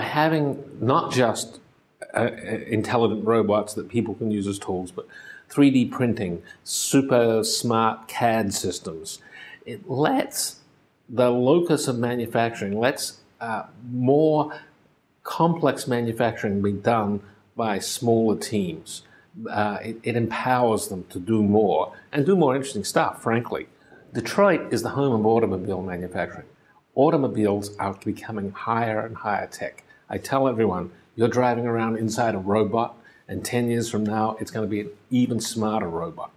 having not just uh, uh intelligent robots that people can use as tools, but 3D printing, super smart CAD systems, it lets the locus of manufacturing, lets uh, more complex manufacturing be done by smaller teams. Uh, it, it, empowers them to do more and do more interesting stuff, frankly. Detroit is the home of automobile manufacturing. Automobiles are becoming higher and higher tech. I tell everyone, you're driving around inside a robot, and 10 years from now, it's going to be an even smarter robot.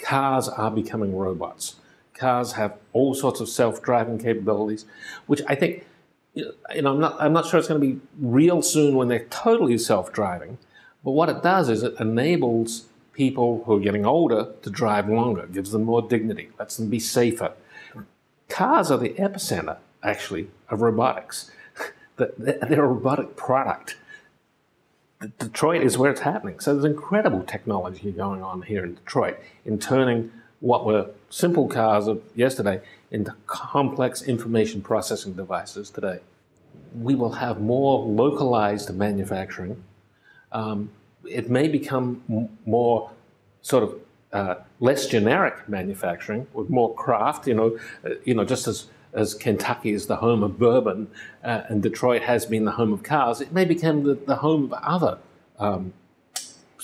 Cars are becoming robots. Cars have all sorts of self-driving capabilities, which I think, you know, I'm not, I'm not sure it's going to be real soon when they're totally self-driving, but what it does is it enables people who are getting older to drive longer, gives them more dignity, lets them be safer. Cars are the epicenter, actually, of robotics. They're a robotic product. Detroit is where it's happening. So there's incredible technology going on here in Detroit in turning what were simple cars of yesterday into complex information processing devices today. We will have more localized manufacturing. Um, it may become more sort of uh, less generic manufacturing with more craft. You know, uh, you know, just as as Kentucky is the home of bourbon uh, and Detroit has been the home of cars, it may become the, the home of other um,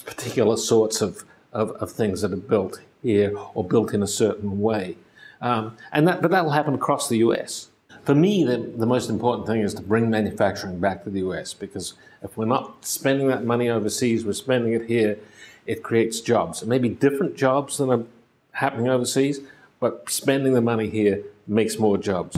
particular sorts of, of, of, things that are built here or built in a certain way. Um, and that, but that will happen across the US. For me, the, the most important thing is to bring manufacturing back to the US because if we're not spending that money overseas, we're spending it here, it creates jobs. It may be different jobs than are happening overseas, but spending the money here makes more jobs.